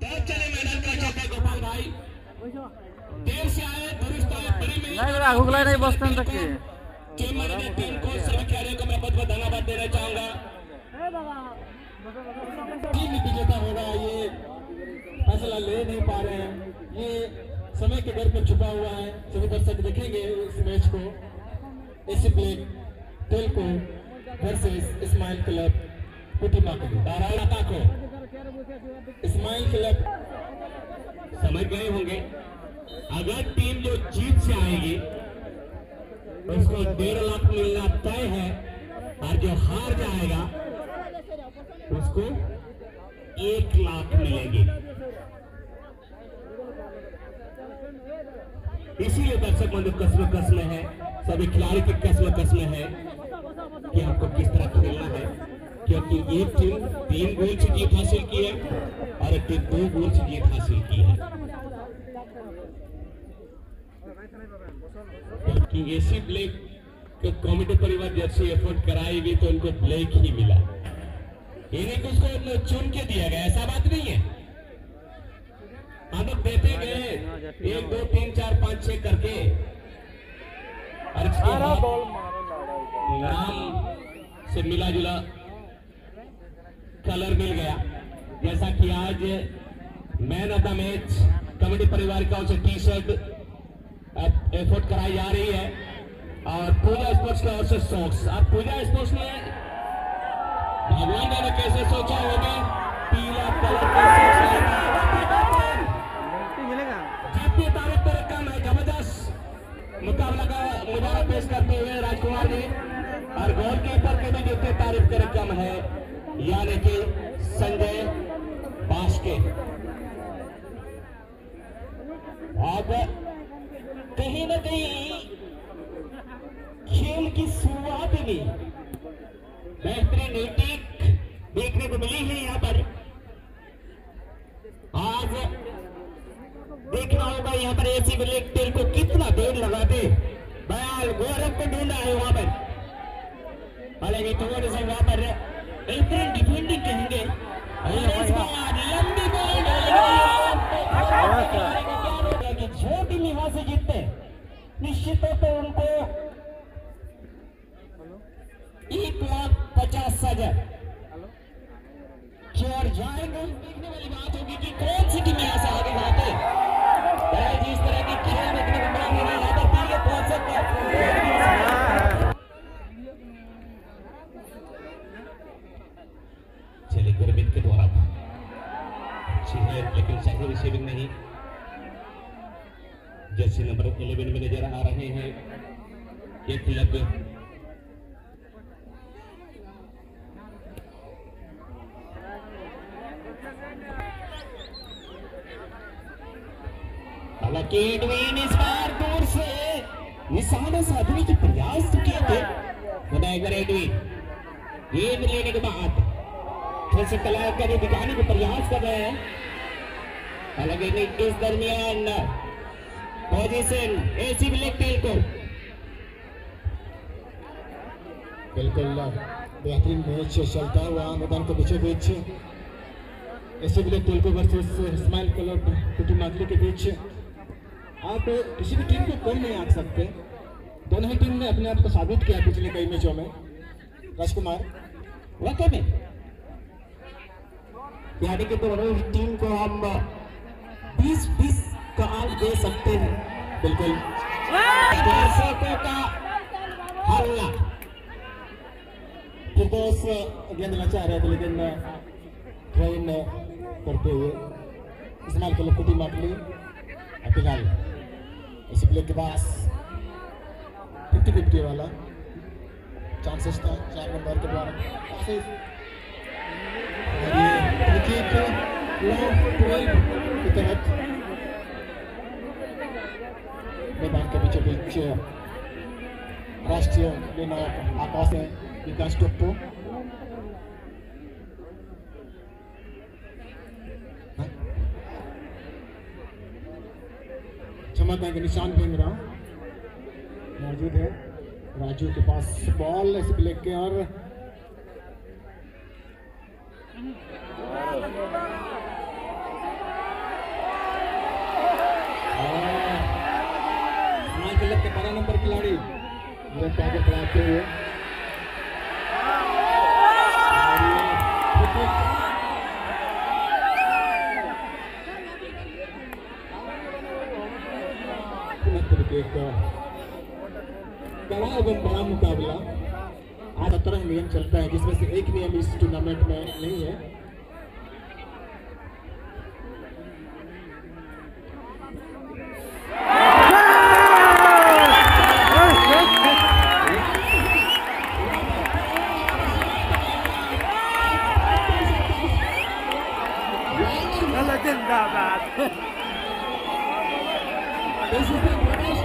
तब चले मैदान का चौका गोपाल भाई। देर से आए दुरुस्त आए बड़ी मेहनत नाही हुगला नाही टीम को सभी खिलाड़ियों को मैं बहुत बहुत धन्यवाद देना चाहूँगा। टीम विजेता होगा ये। फैसला ले नहीं पा रहे हैं। ये समय के डर में छुपा हुआ है। सभी दर्शक देखेंगे इस मैच को। AC black telco versus Ismail club कुटिमा दाराड़ा को। इस्माइल क्लब। समझ गए होंगे। अगर टीम जो जीत से आएगी, उसको डेढ़ लाख मिलना तय है, और जो हार जाएगा, उसको एक लाख मिलेगी। इसीलिए दर्शक बंधु कसम कसम है, सभी खिलाड़ी की कसम कसम है कि आपको किस तरह खेलना है। क्योंकि एक टीम तीन गोल से जीत हासिल की है और टीम दो गोल से जीत हासिल की है। कि एसी ब्लैक के कॉमेडी परिवार जैसे एफर्ट कराई भी तो उनको ब्लैक ही मिला। इन्हें कुछ को चुन के दिया गया ऐसा बात नहीं है। हम लोग देते गए एक दो तीन चार पाँच छह करके। और नाम से मिला जुला कलर मिल गया। जैसा कि आज man of the match committee परिवार की ओर से टी शर्ट एफोर्ट कराई जा रही है। और पूजा स्पोर्ट्स की ओर से सॉक्स अब पूजा स्पोर्ट्स ने भगवान ने कैसे सोचा होगा पीला कलर का जितनी तारीफ़ पर कम है ज़बरदस्त मुकाबला का मुबारक पेश करते हुए राजकुमार जी और गोलकीपर के भी जितनी तारीफ़ करे कम है यानी कि संजय बास्के। अब कहीं ना कहीं खेल की शुरुआत में बेहतरीन नीतिक देखने को मिली है यहाँ पर। आज देखना होगा यहाँ पर एसी तेल को कितना देर लगाते। बयाल गोरख को ढूंढा है वहाँ पर। हालाँकि थोड़े से वहाँ पर बेहतरीन डिफेंडिंग कहेंगे टीम यहाँ से जीतते. निश्चित तौर पर उनको एक लाख पचास हज़ार। रिसीविंग नहीं। जैसे नंबर 11 में नज़र आ रहे हैं। ये क्लब निशाना साधने की प्रयास तो किए थे। एडविन लेने के बाद फिर से दिखाने का प्रयास कर रहे हैं। हालाँकि इस दरमियान पोजीशन एसी ब्लैक टेल को बिल्कुल बेहतरीन मैच चलता हुआ मैदान के बीचों बीच। AC black telco versus Ismail club Kuti Majri के बीच। आप किसी भी टीम को कम नहीं आंक सकते। दोनों ही टीम ने अपने आप को साबित किया पिछले कई मैचों में। राजकुमार वाकई में? यानी कि दोनों टीम को हम 20-20 का अंक दे सकते हैं। बिल्कुल। दर्शकों का हल्ला। गेंद रहे थे लेकिन ट्रेन करते हुए कुटी माटली फ़िलहाल इस प्ले के पास फिफ्टी फिफ्टी वाला। चांसेस था, चार नंबर के द्वारा। के तहत। मैदान के बीचों बीच राष्ट्रीय आकाश है, विकास टोप्पो। चमकदार के निशान भेंगरा मौजूद है। राजू के पास बॉल ब्लैक के और से आगे बढ़ाते हुए बड़ा मुकाबला आज सत्रह नियम चलता है जिसमें से एक नियम इस टूर्नामेंट में नहीं है जिंदाबाद This is the British.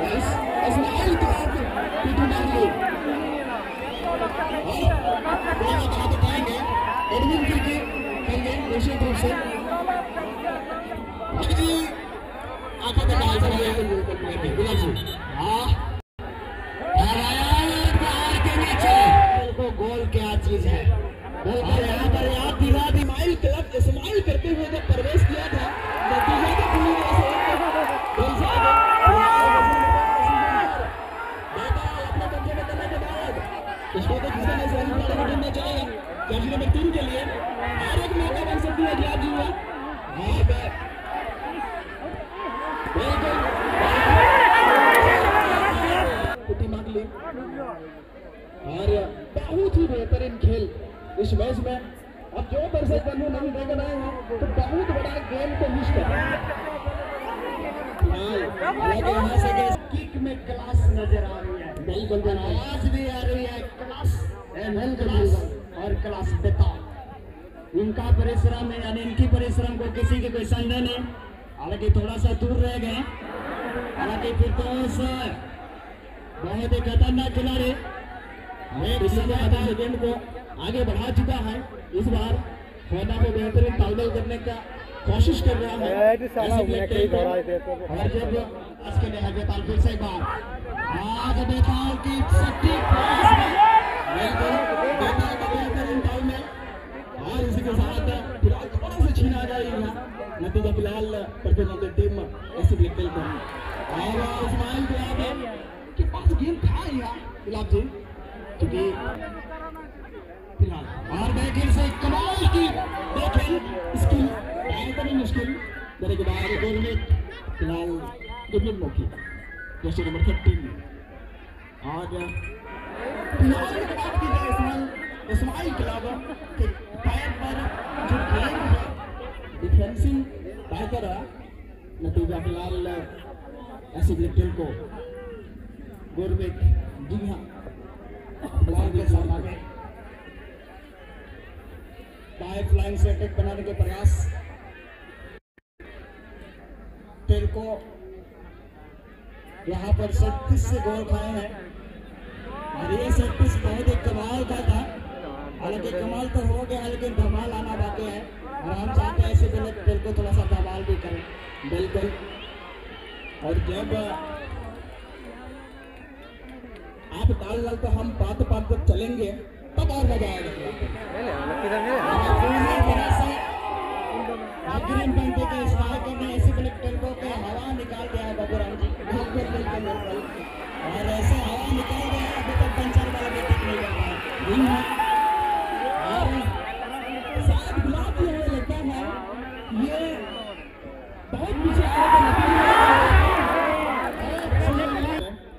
Yes, Ismail Clark, Peter Dudley. और बड़ा बड़ा बताएँगे एडविन क्रिके खेलेंगे निश्चित रूप से अभी आँखों में डाल सकते गुलाब जी हाँ हराया बाहर के नीचे को गोल क्या चीज़ है बिल्कुल यहाँ पर याद दिला दी इस्माइल क्लब इस्माइल करते हुए जब प्रवेश किया था नतीजा तो पूरी तरह से गोल से आगे बेटा अपने कब्जे में करने के बाद इसको तो किसी ने सही वाले में ढूंढना चाहेगा जर्सी नंबर तीन के लिए और एक मौका बन सकती है गुलाब जी हुआ हाँ बे बिल्कुल कुटी मांग ली और बहुत ही बेहतरीन खेल इस मैच में अब जो दर्शक बंधु नहीं देखकर आए हैं तो बहुत बड़ा गेम को मिस कर रहे हैं। हालाँकि यहाँ से के किक में क्लास नज़र आ रही है। बिल्कुल बिल्कुल आज भी आ रही है। क्लास एंड क्लास और क्लास इनका परिश्रम है यानी इनकी परिश्रम को किसी की कोई संदेह नहीं हालाँकि थोड़ा सा दूर रह गए हालाँकि फिर तो बहुत ही खतरनाक खिलाड़ी। आधा सेकेंड को आगे बढ़ा चुका है। इस बार होना को बेहतरीन तालमेल करने का कोशिश कर रहा है। और जब आज लिए है बेताल फिर से एक बार। आज बेताल की सटीक पास में बिल्कुल बेताल का बेहतरीन तालमेल। और इसी के साथ फ़िलहाल थोड़ा सा छीना जाएगा नतीजा फ़िलहाल प्रतिद्वंदी टीम ऐसे और इस्माइल गुलाब के पास गेम था यहाँ गुलाब जी? क्योंकि फ़िलहाल। और बैटिंग से कमाल की बैटिंग स्किल, बेहतरीन मुश्किल मेरे के बाद गोल में फ़िलहाल डिबलिन मौकी जैसे नंबर थर्टीन और बात की इस्माइल क्लब के पैर पर जो गेम है डिफेंसिंग बेहतर है। नतीजा फ़िलहाल, ऐसे ब्लिटल को। गुरमित जी हाँ। के साथ आगे पाइप लाइन से अटैक बनाने के प्रयास। तेल को यहाँ पर सैतीस से गोल खाए हैं। और ये सैतीस बहुत ही कमाल का था। हालाँकि कमाल तो हो गया, लेकिन धमाल आना बाकी है। और हम चाहते हैं ऐसे दिनों तेल को थोड़ा सा धमाल भी करें। बिल्कुल। और जब आप डाल डाल तो हम बात बात पर चलेंगे। और अग्रिम पंक्ति के स्ट्राइकर ने ऐसे कलेक्टर को के हवा निकाल दिया है बाबूराम जी और ऐसे हवा निकाल दिया है अभी तक पंचर वाला भी ठीक नहीं कर पाया हाँ और शायद गुलाब जो है है ये बहुत पीछे है।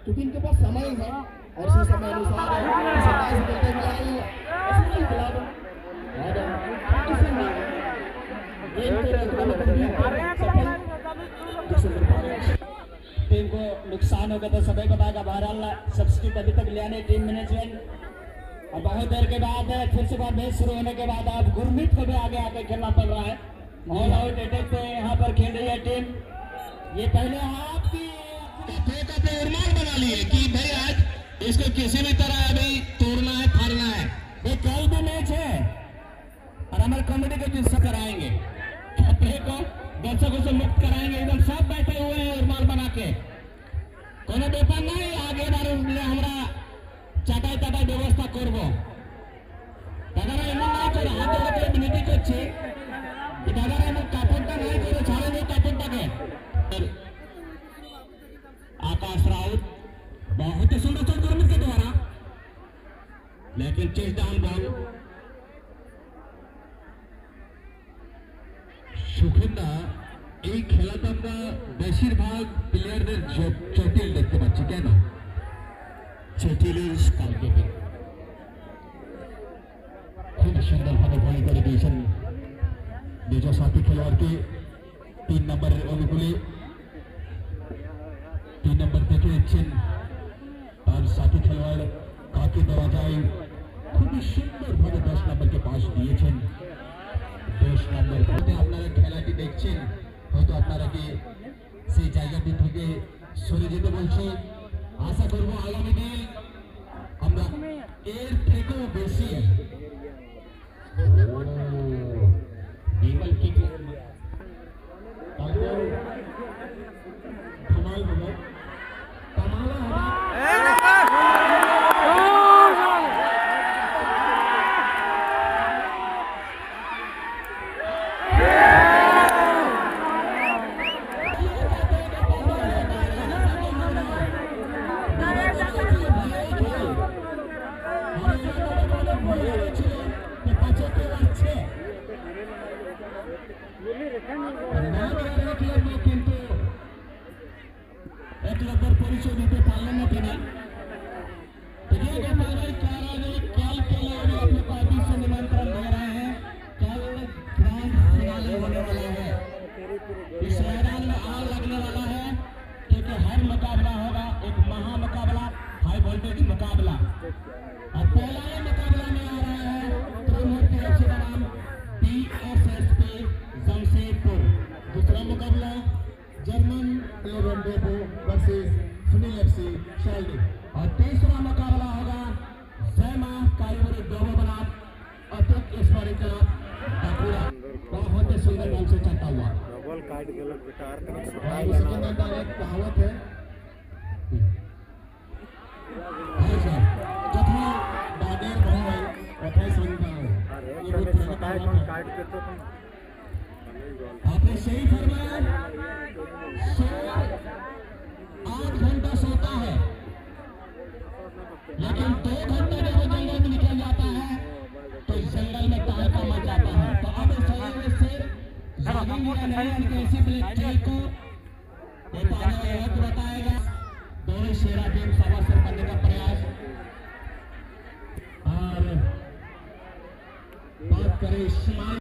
क्योंकि इनके पास समय है और समय अनुसार इस अंदाज में खेलते फ़िलहाल इसमें गुलाब और किसी ने गेम को रोकने में भी सफल जैसे को नुकसान होगा तो सभी बताएगा बहरहाल सब्सिट्यूट अभी तक लिया नहीं टीम मैनेजमेंट और बहुत देर के बाद फिर से बार मैच शुरू होने के बाद अब गुरमीत को भी आगे आके खेलना पड़ रहा है। ऑल आउट अटैक पे यहाँ पर खेल रही है टीम ये पहले आपकी बना लिए कि भाई आज इसको किसी भी तरह अभी तोड़ना है फाड़ना है। भाई कल भी मैच है। और हमारे कमेटी के जिससे कराएँगे। अपने को दर्शकों से मुक्त कराएँगे एकदम খুব সুন্দরভাবে ভয় করে দিয়েছেন নিজ সাথী খেলোয়াড়কে তিন নম্বরের অনুকূলে তিন নম্বর দেখে দিচ্ছেন তার সাথী খেলোয়াড় কাকে দেওয়া যায় খুবই সুন্দরভাবে দশ নম্বরকে পাশ দিয়েছেন দশ নম্বর হতে আপনারা খেলাটি দেখছেন হয়তো আপনারাকে সেই জায়গাটি থেকে সরে যেতে বলছি আশা করবো আগামী দিন আমরা এর থেকেও বেশি पुराना सताए कहावत है? काट के तो आपने सही फरमाया। शेर आठ घंटा सोता है। लेकिन दो घंटा बताएगा दोनों शेरा टीम सवा से करने का प्रयास और बात करें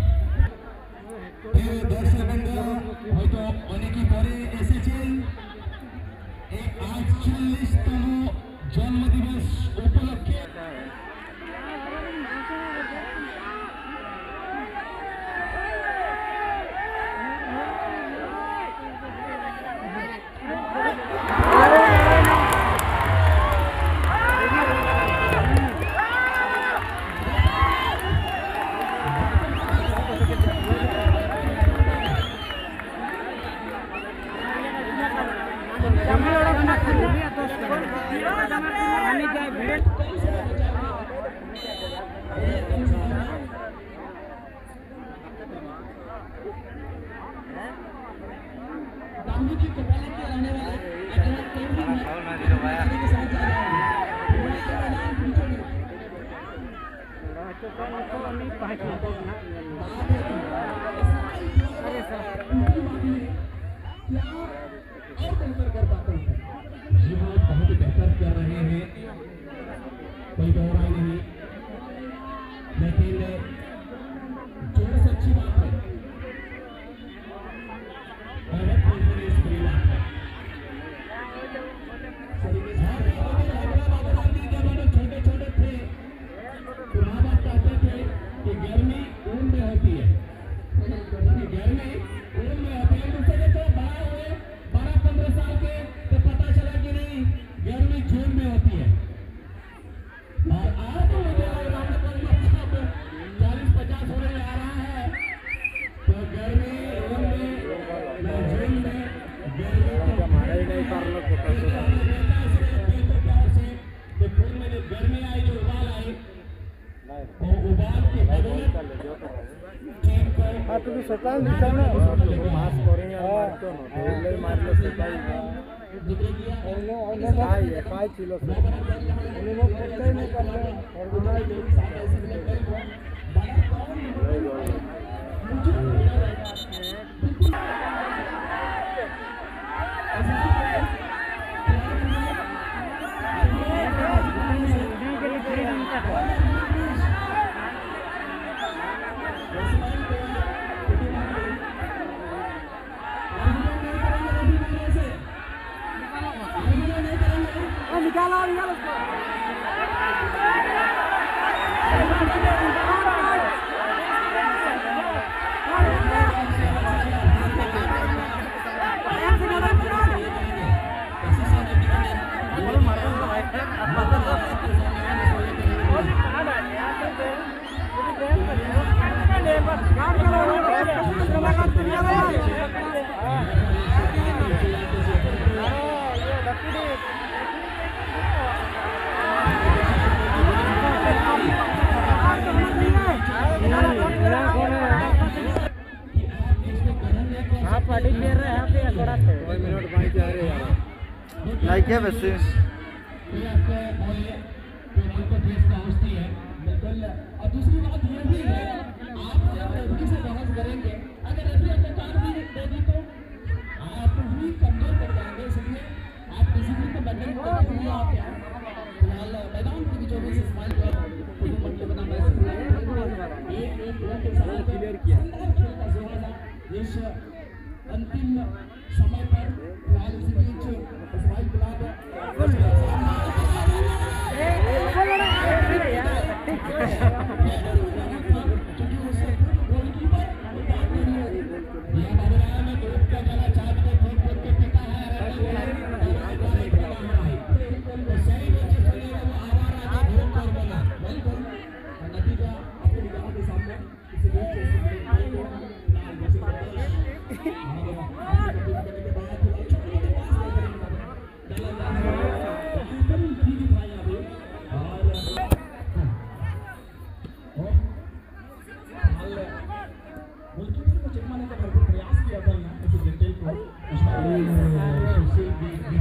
দর্শকবৃন্দ হয়তো অনেকে পরে এসেছেন এই আটচল্লিশতম জন্মদিবস উপলক্ষে। कर पाते हैं जी हाँ बहुत बेहतर कर रहे हैं। कोई दो को हा तुम्ही स्वतः लिहिता ना मास करून मारतो ना लय मारलं स्वतः काय आहे काय चिलो आणि मग कुठलंही नाही निकालो निकालो आप पार्टी खेल रहे हैं पे थोड़ा मिनट भाई जा रहे यार। लाइक है वैसे। कोई आपको बोले मन को ठेस पहुँचती है। बिल्कुल। और दूसरी बात ये भी है आप जब रेफरी से बहस करेंगे अगर रेफरी आपको कार्ड भी दे दी तो आप भी कमज़ोर पड़ जाएँगे इसलिए आप डिसिप्लिन को मेंटेन करते हुए आप फ़िलहाल मैदान के बीचों बीच इस्माइल को मतलब एक एक के साथ क्लियर किया अंतिम समय पर फ़िलहाल इसी बीच इस्माइल गुलाब गोलकीपर को चिपकाने का भरपूर प्रयास किया